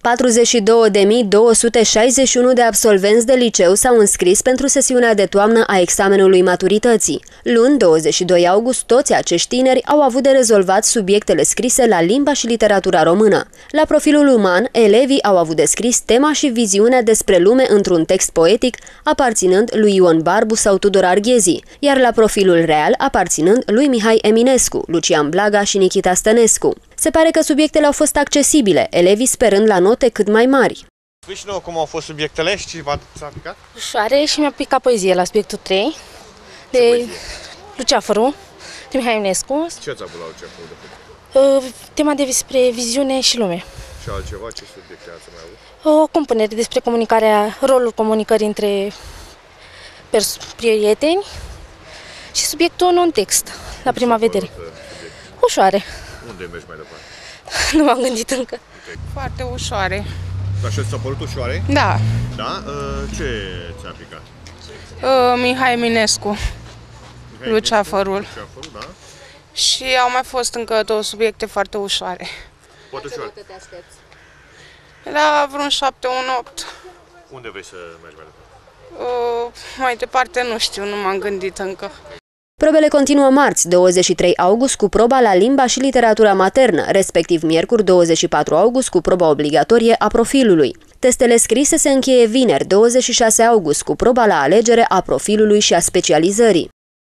42.261 de absolvenți de liceu s-au înscris pentru sesiunea de toamnă a examenului maturității. Luni, 22 august, toți acești tineri au avut de rezolvat subiectele scrise la limba și literatura română. La profilul uman, elevii au avut de scris tema și viziunea despre lume într-un text poetic, aparținând lui Ion Barbu sau Tudor Arghezi, iar la profilul real, aparținând lui Mihai Eminescu, Lucian Blaga și Nikita Stănescu. Se pare că subiectele au fost accesibile, elevii sperând la note cât mai mari. Spui și nouă cum au fost subiectele și v-a picat? Ușoare și mi-a picat poezie la subiectul 3 de Luceafăru, de Mihai Eminescu. Ce ați avut la Luceafăru de făcut? Uh, tema despre viziune și lume. Și altceva? Ce subiecte ați mai avut? O compunere despre comunicarea, rolul comunicării între prieteni și subiectul non-text, la prima vedere. Ușoare. Unde mergi mai departe? Nu m-am gândit încă. Foarte ușoare. Așa ți-a părut ușoare? Da. Da? Uh, Ce ți-a picat? Uh, Mihai Eminescu, Mihai Luceafărul. Eminescu, Luceafărul, da? Și au mai fost încă două subiecte foarte ușoare. Poate ușoare. La vreun 7, un 8. Unde vrei să mergi mai departe? Uh, mai departe nu știu, nu m-am gândit încă. Probele continuă marți, 23 august, cu proba la limba și literatura maternă, respectiv miercuri, 24 august, cu proba obligatorie a profilului. Testele scrise se încheie vineri, 26 august, cu proba la alegere a profilului și a specializării.